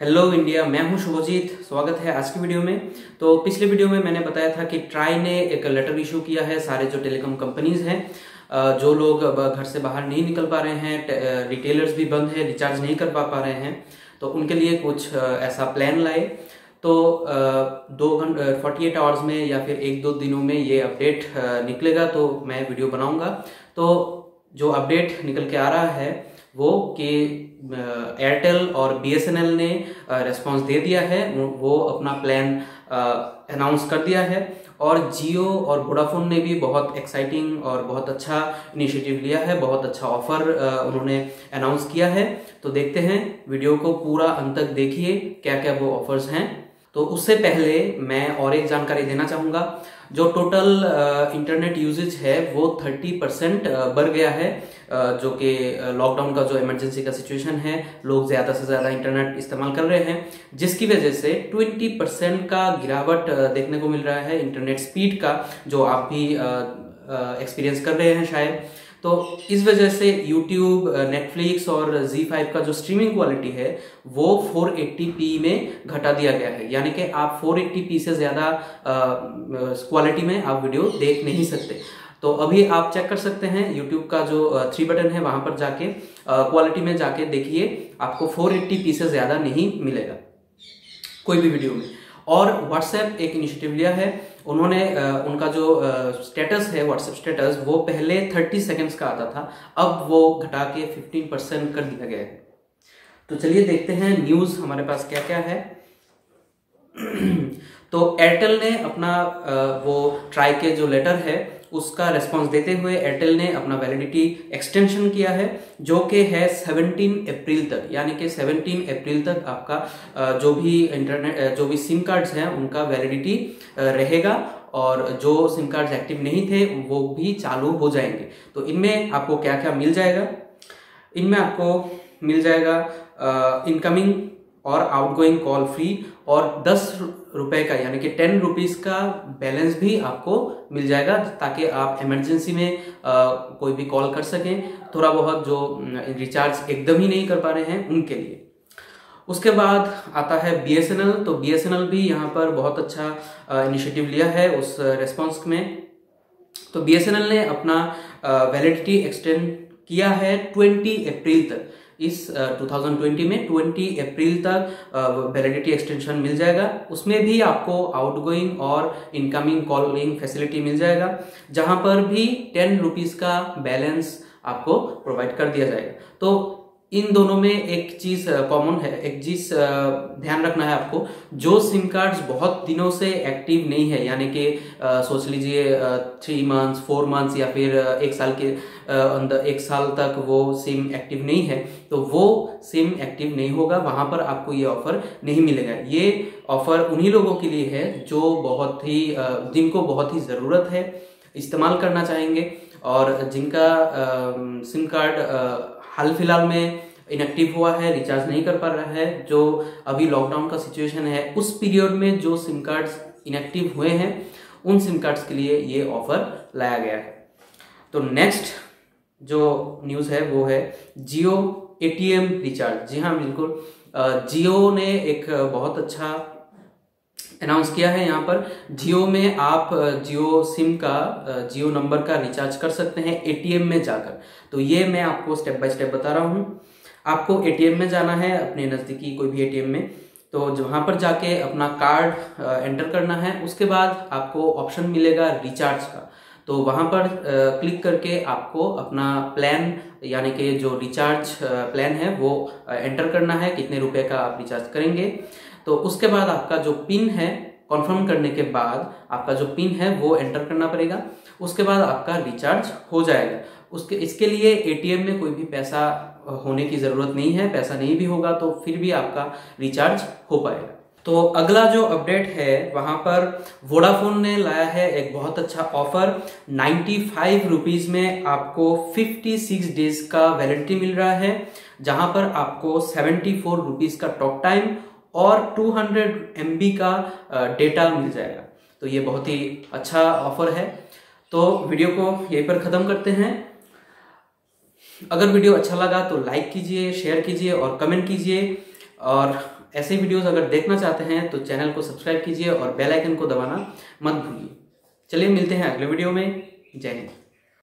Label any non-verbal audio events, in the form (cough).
Hello India, मैं हूँ शुभजीत। स्वागत है आज की वीडियो में। तो पिछले वीडियो में मैंने बताया था कि ट्राई ने एक लेटर इशू किया है, सारे जो टेलीकॉम कंपनीज़ हैं जो लोग घर से बाहर नहीं निकल पा रहे हैं रिटेलर्स भी बंद है रिचार्ज नहीं कर पा पा रहे हैं तो उनके लिए कुछ ऐसा प्लान लाए। तो दो घंटे फोर्टी एट आवर्स में या फिर एक दो दिनों में ये अपडेट निकलेगा तो मैं वीडियो बनाऊँगा। तो जो अपडेट निकल के आ रहा है वो कि एयरटेल और बीएसएनएल ने रिस्पांस दे दिया है, वो अपना प्लान अनाउंस कर दिया है। और जियो और वोडाफोन ने भी बहुत एक्साइटिंग और बहुत अच्छा इनिशिएटिव लिया है, बहुत अच्छा ऑफ़र उन्होंने अनाउंस किया है। तो देखते हैं वीडियो को पूरा अंत तक देखिए क्या क्या वो ऑफर्स हैं। तो उससे पहले मैं और एक जानकारी देना चाहूँगा, जो टोटल इंटरनेट यूजेज है, वो 30 परसेंट बढ़ गया है। जो कि लॉकडाउन का जो इमरजेंसी का सिचुएशन है लोग ज़्यादा से ज़्यादा इंटरनेट इस्तेमाल कर रहे हैं जिसकी वजह से 20 परसेंट का गिरावट देखने को मिल रहा है इंटरनेट स्पीड का जो आप भी एक्सपीरियंस कर रहे हैं शायद। तो इस वजह से YouTube, Netflix और Z5 का जो स्ट्रीमिंग क्वालिटी है वो 480p में घटा दिया गया है। यानी कि आप 480p से ज़्यादा क्वालिटी में आप वीडियो देख नहीं सकते। तो अभी आप चेक कर सकते हैं यूट्यूब का जो थ्री बटन है, वहाँ पर जाके क्वालिटी में जाके देखिए, आपको 480p से ज़्यादा नहीं मिलेगा, कोई भी वीडियो में। और व्हाट्सएप एक इनिशिएटिव लिया है, उन्होंने उनका जो स्टेटस है व्हाट्सएप स्टेटस वो पहले 30 सेकेंड्स का आता था, अब वो घटा के 15 परसेंट कर दिया गया है। तो चलिए देखते हैं न्यूज़ हमारे पास क्या क्या है। (clears throat) तो एयरटेल ने अपना वो ट्राई के जो लेटर है उसका रेस्पॉन्स देते हुए एयरटेल ने अपना वैलिडिटी एक्सटेंशन किया है, जो कि है 17 अप्रैल तक, यानी कि 17 अप्रैल तक आपका जो भी इंटरनेट जो भी सिम कार्ड्स हैं, उनका वैलिडिटी रहेगा और जो सिम कार्ड्स एक्टिव नहीं थे, वो भी चालू हो जाएँगे। तो इनमें आपको क्या क्या मिल जाएगा? इनमें आपको मिल जाएगा इनकमिंग और आउटगोइंग कॉल फ्री और दस रुपए का यानी कि टेन रुपीज़ का बैलेंस भी आपको मिल जाएगा ताकि आप इमरजेंसी में आ, कोई भी कॉल कर सकें। थोड़ा बहुत जो रिचार्ज एकदम ही नहीं कर पा रहे हैं उनके लिए। उसके बाद आता है बीएसएनएल तो बीएसएनएल भी यहाँ पर बहुत अच्छा इनिशिएटिव लिया है उस रेस्पॉन्स में। तो बीएसएनएल ने अपना वैलिडिटी एक्सटेंड किया है ट्वेंटी अप्रैल तक। इस 2020 में 20 अप्रैल तक वैलिडिटी एक्सटेंशन मिल जाएगा। उसमें भी आपको आउटगोइंग और इनकमिंग कॉलिंग फैसिलिटी मिल जाएगा, जहाँ पर भी टेन रुपीज़ का बैलेंस आपको प्रोवाइड कर दिया जाएगा। तो इन दोनों में एक चीज़ कॉमन है, एक चीज़ ध्यान रखना है आपको, जो सिम कार्ड्स बहुत दिनों से एक्टिव नहीं है, यानी कि सोच लीजिए थ्री मंथ्स फोर मंथ्स या फिर एक साल के अंदर एक साल तक वो सिम एक्टिव नहीं है तो वो सिम एक्टिव नहीं होगा, वहाँ पर आपको ये ऑफ़र नहीं मिलेगा। ये ऑफ़र उन्हीं लोगों के लिए है, जो बहुत ही जिनको बहुत ही ज़रूरत है, इस्तेमाल करना चाहेंगे, और जिनका सिम कार्ड हाल फ़िलहाल में इनएक्टिव हुआ है रिचार्ज नहीं कर पा रहा है, जो अभी लॉकडाउन का सिचुएशन है, उस पीरियड में जो सिम कार्ड्स इनएक्टिव हुए हैं, उन सिम कार्ड्स के लिए ये ऑफ़र लाया गया है। तो नेक्स्ट जो न्यूज़ है, वो है जियो एटीएम रिचार्ज जी हाँ बिल्कुल। जियो ने एक बहुत अच्छा अनाउंस किया है यहाँ पर। जियो में आप जियो सिम का जियो नंबर का रिचार्ज कर सकते हैं एटीएम में जाकर। तो ये मैं आपको स्टेप बाय स्टेप बता रहा हूँ। आपको एटीएम में जाना है अपने नज़दीकी कोई भी एटीएम में। तो वहाँ पर जाके अपना कार्ड एंटर करना है, उसके बाद आपको ऑप्शन मिलेगा रिचार्ज का। तो वहाँ पर क्लिक करके आपको अपना प्लान यानी कि जो रिचार्ज प्लान है वो एंटर करना है, कितने रुपए का आप रिचार्ज करेंगे। तो उसके बाद आपका जो पिन है कॉन्फर्म करने के बाद आपका जो पिन है, वो एंटर करना पड़ेगा। उसके बाद आपका रिचार्ज हो जाएगा। उसके, इसके लिए एटीएम में कोई भी पैसा होने की ज़रूरत नहीं है, पैसा नहीं भी होगा तो फिर भी आपका रिचार्ज हो पाएगा। तो अगला जो अपडेट है, वहाँ पर वोडाफोन ने लाया है एक बहुत अच्छा ऑफ़र नाइन्टी फाइव रुपीज़ में आपको 56 डेज़ का वैलिडिटी मिल रहा है, जहाँ पर आपको सेवेंटी फोर रुपीज़ का टॉक टाइम और 200 हंड्रेड का डेटा मिल जाएगा। तो ये बहुत ही अच्छा ऑफ़र है। तो वीडियो को यहीं पर ख़त्म करते हैं। अगर वीडियो अच्छा लगा तो लाइक कीजिए शेयर कीजिए और कमेंट कीजिए। और ऐसे वीडियोस अगर देखना चाहते हैं तो चैनल को सब्सक्राइब कीजिए और बेल आइकन को दबाना मत भूलिए। चलिए मिलते हैं अगले वीडियो में। जय हिंद।